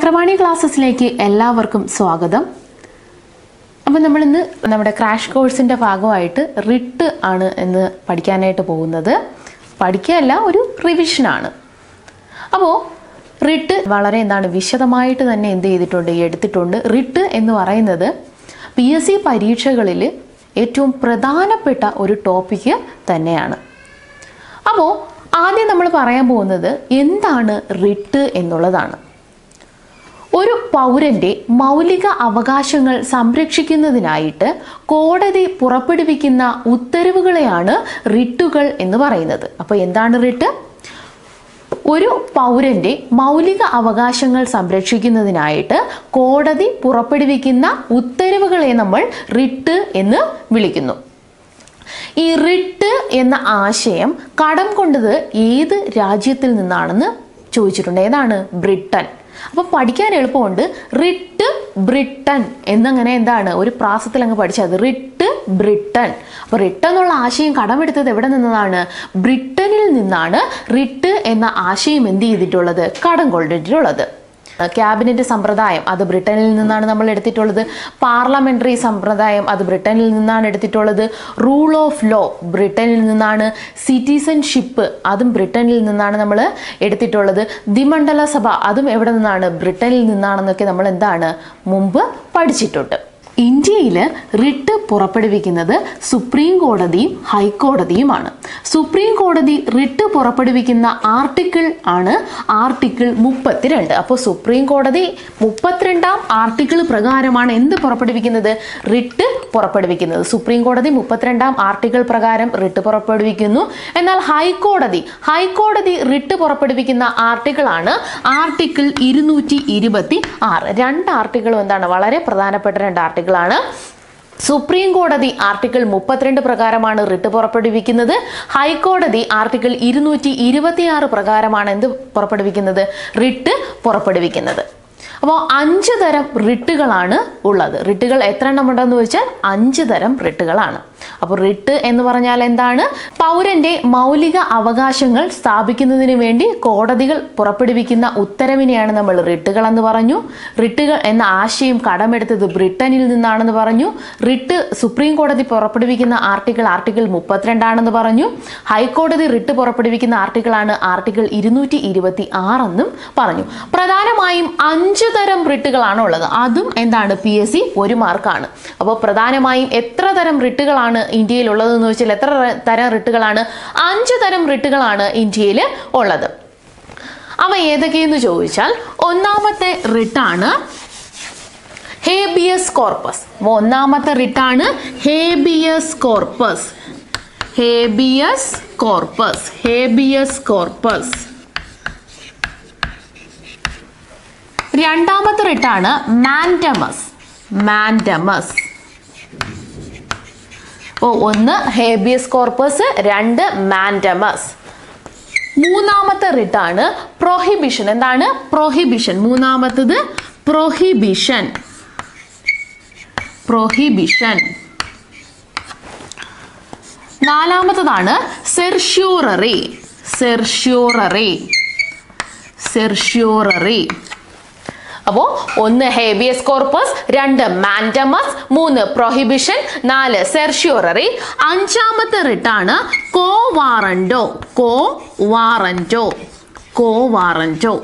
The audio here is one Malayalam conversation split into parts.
ചക്രവാണി ക്ലാസ്സസിലേക്ക് എല്ലാവർക്കും സ്വാഗതം. അപ്പം നമ്മളിന്ന് നമ്മുടെ ക്രാഷ് കോഴ്സിന്റെ ഭാഗമായിട്ട് റിട്ട് ആണ് എന്ന് പഠിക്കാനായിട്ട് പോകുന്നത്. പഠിക്കുകയല്ല ഒരു റിവിഷനാണ് അപ്പോൾ റിട്ട് വളരെ എന്താണ് വിശദമായിട്ട് തന്നെ എന്ത് ചെയ്തിട്ടുണ്ട് എടുത്തിട്ടുണ്ട്. റിട്ട് എന്ന് പറയുന്നത് പി എസ് സി പരീക്ഷകളിൽ ഏറ്റവും പ്രധാനപ്പെട്ട ഒരു ടോപ്പിക്ക് തന്നെയാണ്. അപ്പോൾ ആദ്യം നമ്മൾ പറയാൻ പോകുന്നത് എന്താണ് റിട്ട് എന്നുള്ളതാണ്. ഒരു പൗരന്റെ മൗലിക അവകാശങ്ങൾ സംരക്ഷിക്കുന്നതിനായിട്ട് കോടതി പുറപ്പെടുവിക്കുന്ന ഉത്തരവുകളെയാണ് റിട്ടുകൾ എന്ന് പറയുന്നത്. അപ്പോൾ എന്താണ് റിട്ട്? ഒരു പൗരന്റെ മൗലിക അവകാശങ്ങൾ സംരക്ഷിക്കുന്നതിനായിട്ട് കോടതി പുറപ്പെടുവിക്കുന്ന ഉത്തരവുകളെ നമ്മൾ റിട്ട് എന്ന് വിളിക്കുന്നു. ഈ റിട്ട് എന്ന ആശയം കടം കൊണ്ടത് ഏത് രാജ്യത്തിൽ നിന്നാണെന്ന് ചോദിച്ചിട്ടുണ്ട്. ഏതാണ്? ബ്രിട്ടൻ. അപ്പം പഠിക്കാൻ എളുപ്പമുണ്ട്. റിട്ട് ബ്രിട്ടൻ എന്നങ്ങനെ എന്താണ്? ഒരു പ്രാസത്തിൽ അങ്ങ് പഠിച്ചത് റിട്ട് ബ്രിട്ടൻ. അപ്പോൾ റിട്ട് എന്നുള്ള ആശയം കടമെടുത്തത് എവിടെ നിന്നാണ്? ബ്രിട്ടനിൽ നിന്നാണ് റിട്ട് എന്ന ആശയം എന്ത് ചെയ്തിട്ടുള്ളത്? കടം കൊണ്ടിട്ടുള്ളത് ക്യാബിനറ്റ് സമ്പ്രദായം അത് ബ്രിട്ടനിൽ നിന്നാണ് നമ്മൾ എടുത്തിട്ടുള്ളത്. പാർലമെന്ററി സമ്പ്രദായം അത് ബ്രിട്ടനിൽ നിന്നാണ് എടുത്തിട്ടുള്ളത്. റൂൾ ഓഫ് ലോ ബ്രിട്ടനിൽ നിന്നാണ്. സിറ്റിസൺഷിപ്പ് അതും ബ്രിട്ടനിൽ നിന്നാണ് നമ്മൾ എടുത്തിട്ടുള്ളത്. ദ്വിമണ്ഡല സഭ അതും എവിടെ നിന്നാണ്? ബ്രിട്ടനിൽ നിന്നാണെന്നൊക്കെ നമ്മൾ എന്താണ്? മുമ്പ് പഠിച്ചിട്ടുണ്ട്. ഇന്ത്യയിൽ റിട്ട് പുറപ്പെടുവിക്കുന്നത് സുപ്രീം കോടതിയും ഹൈക്കോടതിയുമാണ്. സുപ്രീം കോടതി റിട്ട് പുറപ്പെടുവിക്കുന്ന ആർട്ടിക്കിൾ ആണ് ആർട്ടിക്കിൾ മുപ്പത്തിരണ്ട്. അപ്പോൾ സുപ്രീം കോടതി മുപ്പത്തിരണ്ടാം ആർട്ടിക്കിൾ പ്രകാരമാണ് എന്ത് പുറപ്പെടുവിക്കുന്നത്? റിട്ട് പുറപ്പെടുവിക്കുന്നത്. സുപ്രീം കോടതി മുപ്പത്തിരണ്ടാം ആർട്ടിക്കിൾ പ്രകാരം റിട്ട് പുറപ്പെടുവിക്കുന്നു. എന്നാൽ ഹൈക്കോടതി ഹൈക്കോടതി റിട്ട് പുറപ്പെടുവിക്കുന്ന ആർട്ടിക്കിൾ ആണ് ആർട്ടിക്കിൾ ഇരുന്നൂറ്റി ഇരുപത്തി ആറ് രണ്ട് ആർട്ടിക്കിളും എന്താണ്? വളരെ പ്രധാനപ്പെട്ട രണ്ട് ആർട്ടിക്കിളാണ് സുപ്രീം കോടതി ആർട്ടിക്കിൾ മുപ്പത്തിരണ്ട് പ്രകാരമാണ് റിട്ട് പുറപ്പെടുവിക്കുന്നത്. ഹൈക്കോടതി ആർട്ടിക്കിൾ ഇരുന്നൂറ്റി ഇരുപത്തിയാറ് പ്രകാരമാണ് എന്ത് പുറപ്പെടുവിക്കുന്നത്? റിട്ട് പുറപ്പെടുവിക്കുന്നത്. അപ്പോൾ അഞ്ച് തരം റിട്ടുകളാണ് ഉള്ളത്. റിട്ടുകൾ എത്ര എണ്ണം ഉണ്ടെന്ന് വെച്ചാൽ അഞ്ച് തരം റിട്ടുകളാണ്. അപ്പോൾ റിട്ട് എന്ന് പറഞ്ഞാൽ എന്താണ്? പൗരന്റെ മൗലിക അവകാശങ്ങൾ സ്ഥാപിക്കുന്നതിന് വേണ്ടി കോടതികൾ പുറപ്പെടുവിക്കുന്ന ഉത്തരവിനെയാണ് നമ്മൾ റിട്ടുകൾ എന്ന് പറഞ്ഞു. റിട്ടുകൾ എന്ന ആശയം കടമെടുത്തത് ബ്രിട്ടനിൽ നിന്നാണെന്ന് പറഞ്ഞു. റിട്ട് സുപ്രീം കോടതി പുറപ്പെടുവിക്കുന്ന ആർട്ടിക്കിൾ ആർട്ടിക്കിൾ മുപ്പത്തിരണ്ടാണെന്ന് പറഞ്ഞു. ഹൈക്കോടതി റിട്ട് പുറപ്പെടുവിക്കുന്ന ആർട്ടിക്കിളാണ് ആർട്ടിക്കിൾ ഇരുന്നൂറ്റി ഇരുപത്തി ആറെന്നും പറഞ്ഞു. പ്രധാനമായും അഞ്ച് തരം റിട്ടുകളാണ് ഉള്ളത്. അതും എന്താണ്? പി എസ് സി ഒരു മാർക്കാണ്. അപ്പോൾ പ്രധാനമായും എത്ര തരം റിട്ടുകളാണ് ഇന്ത്യയിൽ ഉള്ളതെന്ന് വെച്ചാൽ എത്ര തരം റിട്ടുകളാണ്? അഞ്ച് തരം റിട്ടുകളാണ് ഇന്ത്യയിൽ ഉള്ളത്. അവ ഏതൊക്കെയെന്ന് ചോദിച്ചാൽ ഒന്നാമത്തെ റിട്ടാണ് ഹേബിയസ് കോർപ്പസ്. ഒന്നാമത്തെ റിട്ടാണ് habeas corpus. Habeas corpus. Habeas corpus. രണ്ടാമത്തെ റിട്ടാണ് മാൻഡമസ്. മാൻഡമസ്. ഓ ഒന്ന് ഹേബിയസ് കോർപ്പസ് രണ്ട് മാൻഡമസ് മൂന്നാമത്തെ റിട്ടാണ് പ്രൊഹിബിഷൻ എന്താണ്? പ്രൊഹിബിഷൻ മൂന്നാമത്തത് പ്രൊഹിബിഷൻ പ്രൊഹിബിഷൻ നാലാമത്തതാണ് സെർഷ്യൂററി സെർഷ്യൂററി സെർഷ്യൂററി അപ്പോൾ ഒന്ന് ഹേബിയസ് കോർപ്പസ് രണ്ട് മാൻഡമസ് മൂന്ന് പ്രൊഹിബിഷൻ നാല് സെർഷ്യോററി അഞ്ചാമത്തെ റിട്ടാണ് കോ വാറന്റോ കോ വാറന്റോ കോ വാറന്റോ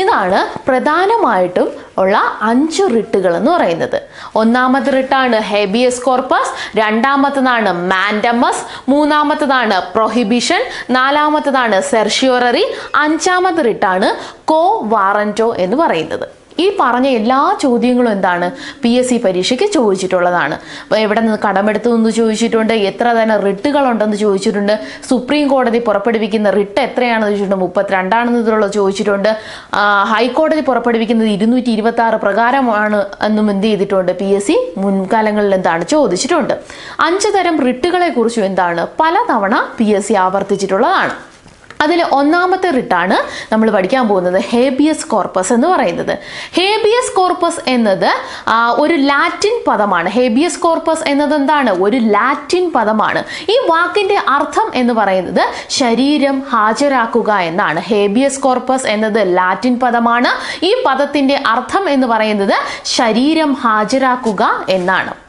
ഇതാണ് പ്രധാനമായിട്ടും ഉള്ള അഞ്ച് റിട്ടുകൾ എന്ന് പറയുന്നത്. ഒന്നാമത്തെ റിട്ടാണ് ഹെബിയസ് കോർപ്പസ് രണ്ടാമത്തതാണ് മാൻഡമസ് മൂന്നാമത്തതാണ് പ്രൊഹിബിഷൻ നാലാമത്തതാണ് സെർഷിയോററി അഞ്ചാമത്തെ റിട്ടാണ് കോ വാറന്റോ എന്ന് പറയുന്നത്. ഈ പറഞ്ഞ എല്ലാ ചോദ്യങ്ങളും എന്താണ്? പി എസ് സി പരീക്ഷയ്ക്ക് ചോദിച്ചിട്ടുള്ളതാണ്. എവിടെ നിന്ന് കടമെടുത്തു എന്ന് ചോദിച്ചിട്ടുണ്ട് എത്ര തന്നെ റിട്ടുകളുണ്ടെന്ന് ചോദിച്ചിട്ടുണ്ട് സുപ്രീം കോടതി പുറപ്പെടുവിക്കുന്ന റിട്ട് എത്രയാണെന്ന് ചോദിച്ചിട്ടുണ്ട് മുപ്പത്തിരണ്ടാണെന്നതിലുള്ള ചോദിച്ചിട്ടുണ്ട്. ഹൈക്കോടതി പുറപ്പെടുവിക്കുന്നത് ഇരുന്നൂറ്റി ഇരുപത്തി ആറ് പ്രകാരമാണ് എന്നും എന്ത് ചെയ്തിട്ടുണ്ട്? പി എസ് സി മുൻകാലങ്ങളിൽ എന്താണ് ചോദിച്ചിട്ടുണ്ട്. അഞ്ച് തരം റിട്ടുകളെ കുറിച്ചും എന്താണ്? പലതവണ പി എസ് സി ആവർത്തിച്ചിട്ടുള്ളതാണ്. അതിൽ ഒന്നാമത്തെ റിട്ടാണ് നമ്മൾ പഠിക്കാൻ പോകുന്നത് ഹേബിയസ് കോർപ്പസ് എന്ന് പറയുന്നത്. ഹേബിയസ് കോർപ്പസ് എന്നത് ഒരു ലാറ്റിൻ പദമാണ്. ഹേബിയസ് കോർപ്പസ് എന്നത് എന്താണ്? ഒരു ലാറ്റിൻ പദമാണ്. ഈ വാക്കിന്റെ അർത്ഥം എന്ന് പറയുന്നത് ശരീരം ഹാജരാക്കുക എന്നാണ്. ഹേബിയസ് കോർപ്പസ് എന്നത് ലാറ്റിൻ പദമാണ്. ഈ പദത്തിന്റെ അർത്ഥം എന്ന് പറയുന്നത് ശരീരം ഹാജരാക്കുക എന്നാണ്.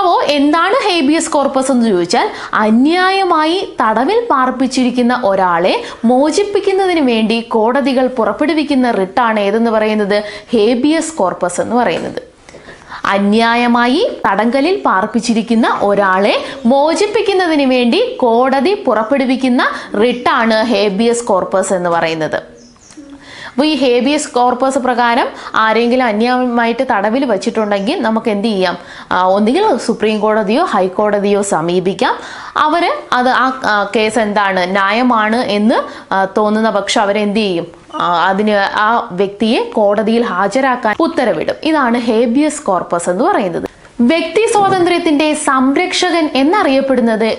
അപ്പോൾ എന്താണ് ഹേബിയസ് കോർപ്പസ് എന്ന് ചോദിച്ചാൽ അന്യായമായി തടവിൽ പാർപ്പിച്ചിരിക്കുന്ന ഒരാളെ മോചിപ്പിക്കുന്നതിന് വേണ്ടി കോടതികൾ പുറപ്പെടുവിക്കുന്ന റിട്ടാണ് ഏതെന്ന് പറയുന്നത്? ഹേബിയസ് കോർപ്പസ് എന്ന് പറയുന്നത്. അന്യായമായി തടങ്കലിൽ പാർപ്പിച്ചിരിക്കുന്ന ഒരാളെ മോചിപ്പിക്കുന്നതിന് വേണ്ടി കോടതി പുറപ്പെടുവിക്കുന്ന റിട്ടാണ് ഹേബിയസ് കോർപ്പസ് എന്ന് പറയുന്നത്. അപ്പോൾ ഈ ഹേബിയസ് കോർപ്പസ് പ്രകാരം ആരെങ്കിലും അന്യായമായിട്ട് തടവിൽ വെച്ചിട്ടുണ്ടെങ്കിൽ നമുക്ക് എന്ത് ചെയ്യാം? ഒന്നുകിൽ സുപ്രീം കോടതിയോ ഹൈക്കോടതിയോ സമീപിക്കാം. അവർ അത് ആ കേസ് എന്താണ്? ന്യായമാണ് എന്ന് തോന്നുന്ന പക്ഷം അവരെന്ത് ചെയ്യും? അതിന് ആ വ്യക്തിയെ കോടതിയിൽ ഹാജരാക്കാൻ ഉത്തരവിടും. ഇതാണ് ഹേബിയസ് കോർപ്പസ് എന്ന് പറയുന്നത്. വ്യക്തി സ്വാതന്ത്ര്യത്തിന്റെ സംരക്ഷകൻ എന്നറിയപ്പെടുന്നത്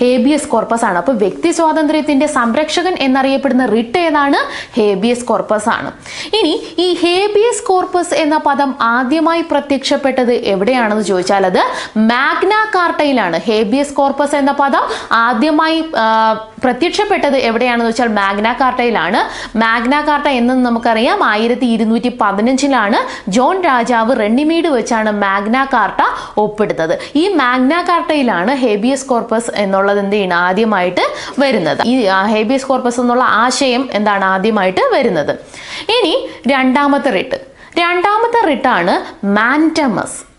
ഹേബിയസ് കോർപ്പസ് ആണ്. അപ്പോൾ വ്യക്തി സ്വാതന്ത്ര്യത്തിന്റെ സംരക്ഷകൻ എന്നറിയപ്പെടുന്ന റിട്ട് ഏതാണ്? ഹേബിയസ് കോർപ്പസ് ആണ്. ഇനി ഈ ഹേബിയസ് കോർപ്പസ് എന്ന പദം ആദ്യമായി പ്രത്യക്ഷപ്പെട്ടത് എവിടെയാണെന്ന് ചോദിച്ചാൽ അത് മാഗ്ന കാർട്ടയിലാണ്. ഹേബിയസ് കോർപ്പസ് എന്ന പദം ആദ്യമായി പ്രത്യക്ഷപ്പെട്ടത് എവിടെയാണെന്ന് വെച്ചാൽ മാഗ്ന കാർട്ടയിലാണ്. മാഗ്ന കാർട്ട എന്ന് നമുക്കറിയാം. ആയിരത്തി ഇരുന്നൂറ്റി പതിനഞ്ചിലാണ് ജോൺ രാജാവ് റെണ്ണിമീഡ് വെച്ചാണ് മാഗ്ന കാർട്ട ഒപ്പിടുന്നത്. ഈ മാഗ്ന കാർട്ടയിലാണ് ഹേബിയസ് കോർപ്പസ് എന്നുള്ളത് എന്ത് ചെയ്യണം? ആദ്യമായിട്ട് വരുന്നത്. ഈ ഹേബിയസ് കോർപ്പസ് എന്നുള്ള ആശയം എന്താണ് ആദ്യമായിട്ട് വരുന്നത്? ഇനി രണ്ടാമത്തെ റിട്ട്. രണ്ടാമത്തെ റിട്ടാണ് മാന്റമസ്.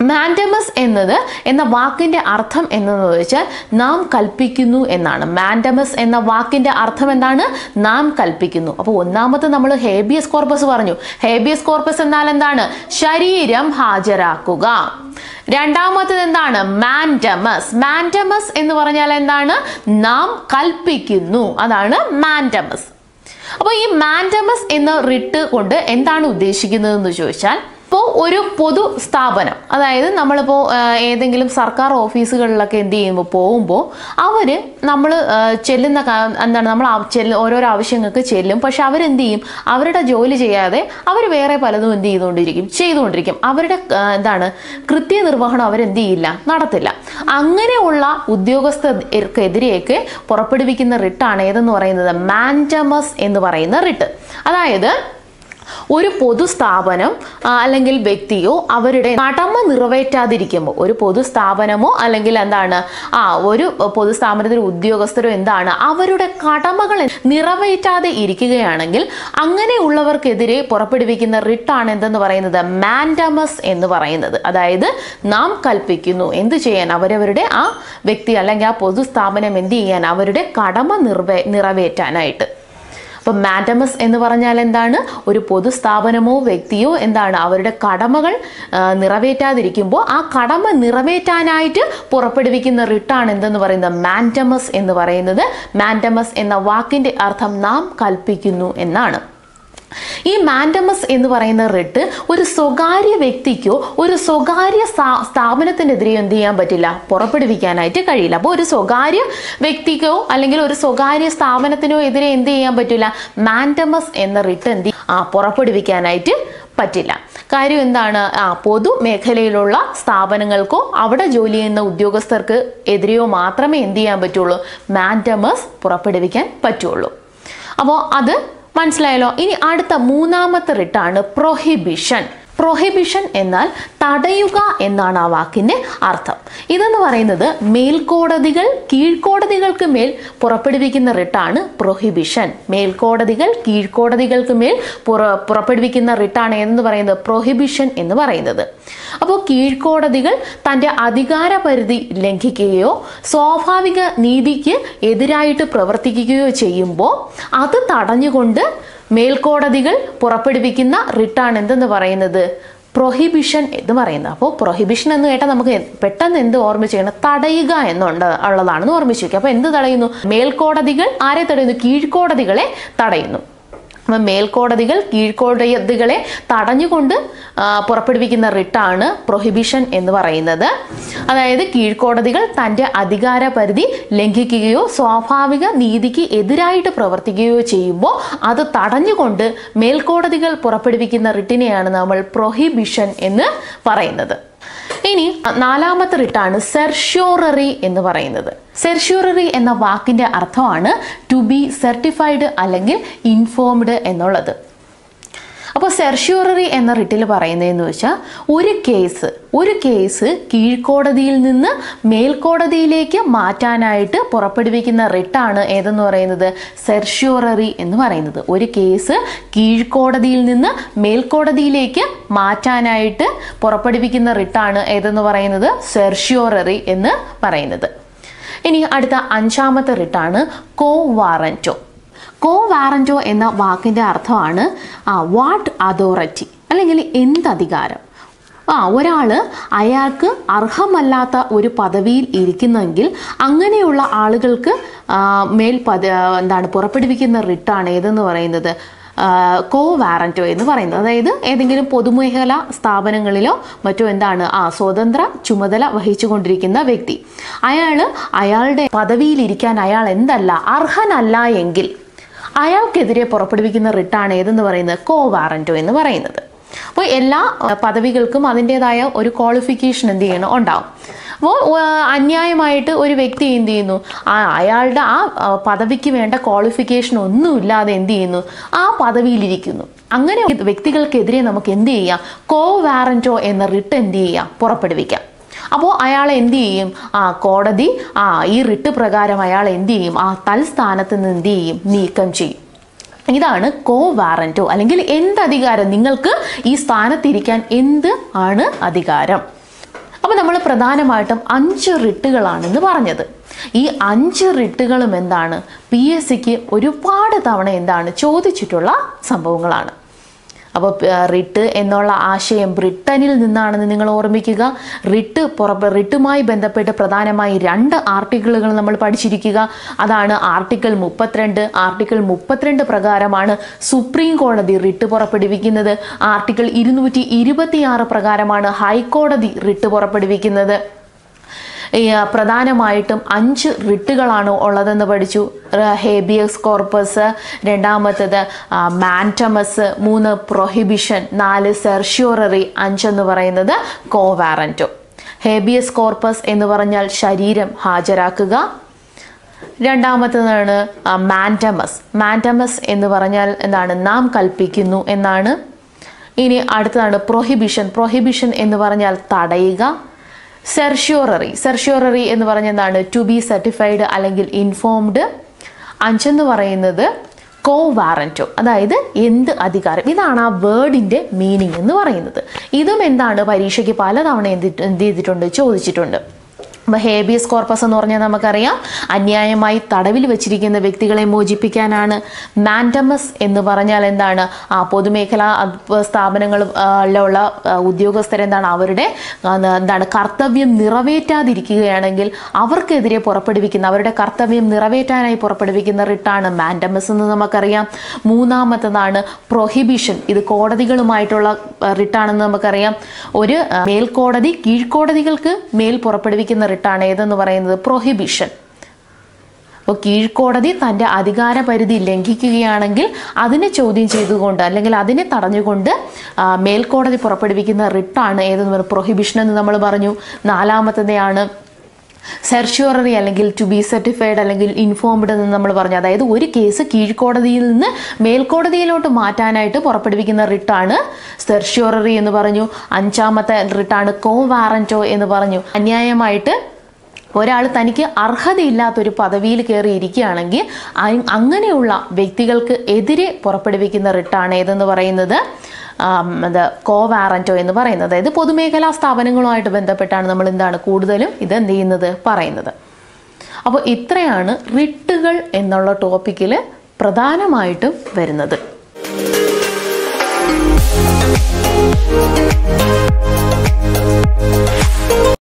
മാൻഡമസ് എന്നത് എന്ന വാക്കിന്റെ അർത്ഥം എന്നെന്ന് വെച്ചാൽ നാം കൽപ്പിക്കുന്നു എന്നാണ്. മാൻഡമസ് എന്ന വാക്കിന്റെ അർത്ഥം എന്താണ്? നാം കൽപ്പിക്കുന്നു. അപ്പോൾ ഒന്നാമത്തെ നമ്മൾ ഹേബിയസ് കോർപ്പസ് പറഞ്ഞു. ഹേബിയസ് കോർപ്പസ് എന്നാൽ എന്താണ്? ശരീരം ഹാജരാക്കുക. രണ്ടാമത്തത് എന്താണ്? മാൻഡമസ് മാൻഡമസ് എന്ന് പറഞ്ഞാൽ എന്താണ്? നാം കൽപ്പിക്കുന്നു. അതാണ് മാൻഡമസ് അപ്പോൾ ഈ മാൻഡമസ് എന്ന റിട്ട് കൊണ്ട് എന്താണ് ഉദ്ദേശിക്കുന്നതെന്ന് ചോദിച്ചാൽ ഇപ്പോൾ ഒരു പൊതു സ്ഥാപനം അതായത് നമ്മളിപ്പോൾ ഏതെങ്കിലും സർക്കാർ ഓഫീസുകളിലൊക്കെ എന്ത് ചെയ്യുമ്പോൾ പോകുമ്പോൾ അവർ നമ്മൾ ചെല്ലുന്ന എന്താണ് നമ്മൾ ആ- ഓരോരോ ആവശ്യങ്ങൾക്ക് ചെല്ലും. പക്ഷെ അവരെന്ത് ചെയ്യും? അവരുടെ ജോലി ചെയ്യാതെ അവർ വേറെ പലതും എന്ത് ചെയ്തുകൊണ്ടിരിക്കും? ചെയ്തുകൊണ്ടിരിക്കും. അവരുടെ എന്താണ് കൃത്യനിർവഹണം അവരെന്ത് ചെയ്യില്ല? നടത്തില്ല. അങ്ങനെയുള്ള ഉദ്യോഗസ്ഥർക്കെതിരെയൊക്കെ പുറപ്പെടുവിക്കുന്ന റിട്ടാണ് ഏതെന്ന് പറയുന്നത്? മാൻഡമസ് എന്ന് പറയുന്ന റിട്ട്. അതായത് ഒരു പൊതുസ്ഥാപനം സ്ഥാപനം അല്ലെങ്കിൽ വ്യക്തിയോ അവരുടെ കടമ നിറവേറ്റാതിരിക്കുമ്പോൾ ഒരു പൊതുസ്ഥാപനമോ അല്ലെങ്കിൽ എന്താണ് ആ ഒരു പൊതുസ്ഥാപനത്തിലെ ഉദ്യോഗസ്ഥരോ എന്താണ് അവരുടെ കടമകൾ നിറവേറ്റാതെ ഇരിക്കുകയാണെങ്കിൽ അങ്ങനെയുള്ളവർക്കെതിരെ പുറപ്പെടുവിക്കുന്ന റിട്ടാണ് എന്തെന്ന് പറയുന്നത്? മാൻഡമസ് എന്ന് പറയുന്നത്. അതായത് നാം കൽപ്പിക്കുന്നു. എന്ത് ചെയ്യാൻ? അവരവരുടെ ആ വ്യക്തി അല്ലെങ്കിൽ ആ പൊതുസ്ഥാപനം എന്ത് ചെയ്യാൻ? അവരുടെ കടമ നിറവേ നിറവേറ്റാനായിട്ട്. അപ്പം മാറ്റമസ് എന്ന് പറഞ്ഞാൽ എന്താണ്? ഒരു പൊതു സ്ഥാപനമോ വ്യക്തിയോ എന്താണ് അവരുടെ കടമകൾ നിറവേറ്റാതിരിക്കുമ്പോൾ ആ കടമ നിറവേറ്റാനായിട്ട് പുറപ്പെടുവിക്കുന്ന റിട്ടാണ് എന്തെന്ന് പറയുന്നത്? മാന്റമസ് എന്ന് പറയുന്നത്. മാന്റമസ് എന്ന വാക്കിന്റെ അർത്ഥം നാം കൽപ്പിക്കുന്നു എന്നാണ്. ഈ മാൻഡമസ് എന്ന് പറയുന്ന റിട്ട് ഒരു സ്വകാര്യ വ്യക്തിക്കോ ഒരു സ്വകാര്യ സ്ഥാപനത്തിനെതിരെയോ സ്ഥാപനത്തിനെതിരെ എന്ത് ചെയ്യാൻ പറ്റില്ല? പുറപ്പെടുവിക്കാനായിട്ട് കഴിയില്ല. അപ്പോൾ ഒരു സ്വകാര്യ വ്യക്തിക്കോ അല്ലെങ്കിൽ ഒരു സ്വകാര്യ സ്ഥാപനത്തിനോ എതിരെ എന്ത് ചെയ്യാൻ പറ്റില്ല? മാൻഡമസ് എന്ന റിട്ട് എന്ത് ആ പുറപ്പെടുവിക്കാനായിട്ട് പറ്റില്ല. കാര്യം എന്താണ്? ആ പൊതു മേഖലയിലുള്ള സ്ഥാപനങ്ങൾക്കോ അവിടെ ജോലി ചെയ്യുന്ന ഉദ്യോഗസ്ഥർക്ക് എതിരെയോ മാത്രമേ എന്ത് ചെയ്യാൻ പറ്റുള്ളൂ? മാൻഡമസ് പുറപ്പെടുവിക്കാൻ പറ്റുള്ളൂ. അപ്പോൾ അത് മനസ്സിലായല്ലോ? ഇനി അടുത്ത മൂന്നാമത്തെ റിട്ടാണ് പ്രൊഹിബിഷൻ പ്രൊഹിബിഷൻ എന്നാൽ തടയുക എന്നാണ് ആ വാക്കിന്റെ അർത്ഥം. ഇതെന്ന് പറയുന്നത് മേൽക്കോടതികൾ കീഴ്ക്കോടതികൾക്ക് മേൽ പുറപ്പെടുവിക്കുന്ന റിട്ടാണ് പ്രൊഹിബിഷൻ മേൽക്കോടതികൾ കീഴ്ക്കോടതികൾക്ക് മേൽ പുറ പുറപ്പെടുവിക്കുന്ന റിട്ടാണ് എന്ന് പറയുന്നത് പ്രൊഹിബിഷൻ എന്ന് പറയുന്നത്. അപ്പോൾ കീഴ്ക്കോടതികൾ തന്റെ അധികാര പരിധി ലംഘിക്കുകയോ സ്വാഭാവിക നീതിക്ക് എതിരായിട്ട് പ്രവർത്തിക്കുകയോ ചെയ്യുമ്പോൾ അത് തടഞ്ഞുകൊണ്ട് മേൽക്കോടതികൾ പുറപ്പെടുവിക്കുന്ന റിട്ടാണ് എന്തെന്ന് പറയുന്നത്? പ്രൊഹിബിഷൻ എന്ന് പറയുന്നത്. അപ്പോൾ പ്രൊഹിബിഷൻ എന്ന് കേട്ടാൽ നമുക്ക് പെട്ടെന്ന് എന്ത് ഓർമ്മിച്ച് ചെയ്യണം? തടയുക എന്നുണ്ട് ഉള്ളതാണെന്ന് ഓർമ്മിച്ച് വയ്ക്കുക അപ്പോൾ എന്ത് തടയുന്നു? മേൽക്കോടതികൾ ആരെ തടയുന്നു? കീഴ്ക്കോടതികളെ തടയുന്നു. അപ്പം മേൽക്കോടതികൾ കീഴ്ക്കോടതികളെ തടഞ്ഞുകൊണ്ട് പുറപ്പെടുവിക്കുന്ന റിട്ടാണ് പ്രൊഹിബിഷൻ എന്ന് പറയുന്നത്. അതായത് കീഴ്ക്കോടതികൾ തന്റെ അധികാര പരിധി ലംഘിക്കുകയോ സ്വാഭാവിക നീതിക്ക് എതിരായിട്ട് പ്രവർത്തിക്കുകയോ ചെയ്യുമ്പോൾ അത് തടഞ്ഞുകൊണ്ട് മേൽക്കോടതികൾ പുറപ്പെടുവിക്കുന്ന റിട്ടിനെയാണ് നമ്മൾ പ്രൊഹിബിഷൻ എന്ന് പറയുന്നത്. ഇനി നാലാമത്തെ റിട്ടാണ് സെർഷ്യോററി എന്ന് പറയുന്നത്. സെർഷ്യൂററി എന്ന വാക്കിന്റെ അർത്ഥമാണ് ടു ബി സർട്ടിഫൈഡ് അല്ലെങ്കിൽ ഇൻഫോംഡ് എന്നുള്ളത്. അപ്പോൾ സെർഷ്യൂററി എന്ന റിട്ടിൽ പറയുന്നതെന്ന് വെച്ചാൽ ഒരു കേസ് ഒരു കേസ് കീഴ്ക്കോടതിയിൽ നിന്ന് മേൽക്കോടതിയിലേക്ക് മാറ്റാനായിട്ട് പുറപ്പെടുവിക്കുന്ന റിട്ടാണ് ഏതെന്ന് പറയുന്നത്? സെർഷ്യൂററി എന്ന് പറയുന്നത്. ഒരു കേസ് കീഴ്ക്കോടതിയിൽ നിന്ന് മേൽക്കോടതിയിലേക്ക് മാറ്റാനായിട്ട് പുറപ്പെടുവിക്കുന്ന റിട്ടാണ് ഏതെന്ന് പറയുന്നത്? സെർഷ്യൂററി എന്ന് പറയുന്നത്. ഇനി അടുത്ത അഞ്ചാമത്തെ റിട്ടാണ് കോ വാറന്റോ കോ വാറന്റോ എന്ന വാക്കിന്റെ അർത്ഥമാണ് വാട്ട് അതോറിറ്റി അല്ലെങ്കിൽ എന്ത് അധികാരം? ആ ഒരാൾ അയാൾക്ക് അർഹമല്ലാത്ത ഒരു പദവിയിൽ ഇരിക്കുന്നെങ്കിൽ അങ്ങനെയുള്ള ആളുകൾക്ക് മേൽ പദ എന്താണ് പുറപ്പെടുവിക്കുന്ന റിട്ടാണ് ഏതെന്ന് പറയുന്നത്? കോ വാറന്റോ എന്ന് പറയുന്നത്. അതായത് ഏതെങ്കിലും പൊതുമേഖല സ്ഥാപനങ്ങളിലോ മറ്റോ എന്താണ് ആ സ്വതന്ത്ര ചുമതല വഹിച്ചുകൊണ്ടിരിക്കുന്ന വ്യക്തി. അയാൾ അയാളുടെ പദവിയിലിരിക്കാൻ അയാൾ എന്തല്ല അർഹനല്ല എങ്കിൽ അയാൾക്കെതിരെ പുറപ്പെടുവിക്കുന്ന റിട്ടാണ് ഏതെന്ന് പറയുന്നത്? കോ വാറന്റോ എന്ന് പറയുന്നത്. അപ്പോൾ എല്ലാ പദവികൾക്കും അതിന്റെതായ ഒരു ക്വാളിഫിക്കേഷൻ എന്ത് ചെയ്യണം? ഉണ്ടാവും. അപ്പോൾ അന്യായമായിട്ട് ഒരു വ്യക്തി എന്ത് ചെയ്യുന്നു? അയാളുടെ ആ, പദവിക്ക് വേണ്ട ക്വാളിഫിക്കേഷൻ ഒന്നുമില്ലാതെ എന്ത് ചെയ്യുന്നു? ആ പദവിയിലിരിക്കുന്നു. അങ്ങനെ വ്യക്തികൾക്കെതിരെ നമുക്ക് എന്ത് ചെയ്യാം? കോ വാറന്റോ എന്ന റിട്ട് എന്ത് ചെയ്യാം? പുറപ്പെടുവിക്കാം. അപ്പോൾ അയാൾ എന്ത് ചെയ്യും? ആ കോടതി ആ ഈ റിട്ട് പ്രകാരം അയാൾ എന്ത് ചെയ്യും? ആ തൽസ്ഥാനത്ത് നിന്ന് എന്ത് ചെയ്യും? നീക്കം ചെയ്യും. ഇതാണ് കോ വാറന്റോ അല്ലെങ്കിൽ എന്ത് അധികാരം നിങ്ങൾക്ക് ഈ സ്ഥാനത്തിരിക്കാൻ എന്ത് ആണ് അധികാരം. അപ്പോൾ നമ്മൾ പ്രധാനമായിട്ടും അഞ്ച് റിട്ടുകളാണെന്ന് പറഞ്ഞത്. ഈ അഞ്ച് റിട്ടുകളും എന്താണ്? പി എസ് സിക്ക് ഒരുപാട് തവണ എന്താണ് ചോദിച്ചിട്ടുള്ള സംഭവങ്ങളാണ്. അപ്പോൾ റിട്ട് എന്നുള്ള ആശയം ബ്രിട്ടനിൽ നിന്നാണെന്ന് നിങ്ങൾ ഓർമ്മിക്കുക. റിട്ട് പുറ റിട്ടുമായി ബന്ധപ്പെട്ട് പ്രധാനമായി രണ്ട് ആർട്ടിക്കിളുകൾ നമ്മൾ പഠിച്ചിരിക്കുക. അതാണ് ആർട്ടിക്കിൾ മുപ്പത്തിരണ്ട്. ആർട്ടിക്കിൾ മുപ്പത്തിരണ്ട് പ്രകാരമാണ് സുപ്രീം കോടതി റിട്ട് പുറപ്പെടുവിക്കുന്നത്. ആർട്ടിക്കിൾ ഇരുന്നൂറ്റി പ്രകാരമാണ് ഹൈക്കോടതി റിട്ട് പുറപ്പെടുവിക്കുന്നത്. പ്രധാനമായിട്ടും അഞ്ച് റിട്ടുകളാണ് ഉള്ളതെന്ന് പഠിച്ചു. ഹേബിയസ് കോർപ്പസ് രണ്ടാമത്തത് മാന്റമസ് മൂന്ന് പ്രൊഹിബിഷൻ നാല് സെർഷ്യൂററി അഞ്ചെന്ന് പറയുന്നത് കോവാറന്റോ ഹേബിയസ് കോർപ്പസ് എന്ന് പറഞ്ഞാൽ ശരീരം ഹാജരാക്കുക. രണ്ടാമത്തതാണ് മാന്റമസ്. മാന്റമസ് എന്ന് പറഞ്ഞാൽ എന്താണ്? നാം കൽപ്പിക്കുന്നു എന്നാണ്. ഇനി അടുത്തതാണ് പ്രൊഹിബിഷൻ. പ്രൊഹിബിഷൻ എന്ന് പറഞ്ഞാൽ തടയുക. സെർഷ്യൂററി സെർഷ്യോററി എന്ന് പറഞ്ഞതാണ് ടു ബി സർട്ടിഫൈഡ് അല്ലെങ്കിൽ ഇൻഫോംഡ് അഞ്ചെന്ന് പറയുന്നത് കോ വാറന്റോ അതായത് എന്ത് അധികാരം. ഇതാണ് ആ വേർഡിന്റെ മീനിങ് എന്ന് പറയുന്നത്. ഇതും എന്താണ്? പരീക്ഷയ്ക്ക് പലതവണ എന്ത് എന്ത് ചെയ്തിട്ടുണ്ട്? ചോദിച്ചിട്ടുണ്ട്. ഹേബിയസ് കോർപ്പസ് എന്ന് പറഞ്ഞാൽ നമുക്കറിയാം. അന്യായമായി തടവിൽ വെച്ചിരിക്കുന്ന വ്യക്തികളെ മോചിപ്പിക്കാനാണ് മാൻഡമസ് എന്ന് പറഞ്ഞാൽ എന്താണ്? ആ പൊതുമേഖലാ സ്ഥാപനങ്ങളിലുള്ള ഉദ്യോഗസ്ഥരെന്താണ് അവരുടെ എന്താണ് കർത്തവ്യം നിറവേറ്റാതിരിക്കുകയാണെങ്കിൽ അവർക്കെതിരെ പുറപ്പെടുവിക്കുന്ന അവരുടെ കർത്തവ്യം നിറവേറ്റാനായി പുറപ്പെടുവിക്കുന്ന റിട്ടാണ് മാൻഡമസ് എന്ന് നമുക്കറിയാം. മൂന്നാമത്തതാണ് പ്രൊഹിബിഷൻ. ഇത് കോടതികളുമായിട്ടുള്ള റിട്ടാണെന്ന് നമുക്കറിയാം. ഒരു മേൽക്കോടതി കീഴ്ക്കോടതികൾക്ക് മേൽ പുറപ്പെടുവിക്കുന്ന റിട്ടാണ് ഏതെന്ന് പറയുന്നത്? പ്രൊഹിബിഷൻ അപ്പോൾ കീഴ്ക്കോടതി തന്റെ അധികാര പരിധി ലംഘിക്കുകയാണെങ്കിൽ അതിനെ ചോദ്യം ചെയ്തുകൊണ്ട് അല്ലെങ്കിൽ അതിനെ തടഞ്ഞുകൊണ്ട് മേൽക്കോടതി പുറപ്പെടുവിക്കുന്ന റിട്ടാണ് ഏതെന്ന് പറയുന്നത്? പ്രൊഹിബിഷൻ എന്ന് നമ്മൾ പറഞ്ഞു. നാലാമത്തതെയാണ് സെർഷ്യൂററി അല്ലെങ്കിൽ ടു ബി സർട്ടിഫൈഡ് അല്ലെങ്കിൽ ഇൻഫോംഡ് എന്ന് നമ്മൾ പറഞ്ഞു. അതായത് ഒരു കേസ് കീഴ്ക്കോടതിയിൽ നിന്ന് മേൽക്കോടതിയിലോട്ട് മാറ്റാനായിട്ട് പുറപ്പെടുവിക്കുന്ന റിട്ടാണ് സെർഷ്യൂററി എന്ന് പറഞ്ഞു. അഞ്ചാമത്തെ റിട്ടാണ് കോ വാറന്റോ എന്ന് പറഞ്ഞു. അന്യായമായിട്ട് ഒരാൾ തനിക്ക് അർഹതയില്ലാത്തൊരു പദവിയിൽ കയറി ഇരിക്കുകയാണെങ്കിൽ അങ്ങനെയുള്ള വ്യക്തികൾക്ക് എതിരെ പുറപ്പെടുവിക്കുന്ന റിട്ടാണ് ഏതെന്ന് പറയുന്നത്? ഇത് കോവാറന്റോ എന്ന് പറയുന്നത്. അതായത് പൊതുമേഖലാ സ്ഥാപനങ്ങളുമായിട്ട് ബന്ധപ്പെട്ടാണ് നമ്മൾ എന്താണ് കൂടുതലും ഇത് എന്ത് ചെയ്യുന്നത് പറയുന്നത്. അപ്പോൾ ഇത്രയാണ് റിട്ടുകൾ എന്നുള്ള ടോപ്പിക്കിൽ പ്രധാനമായിട്ടും വരുന്നത്.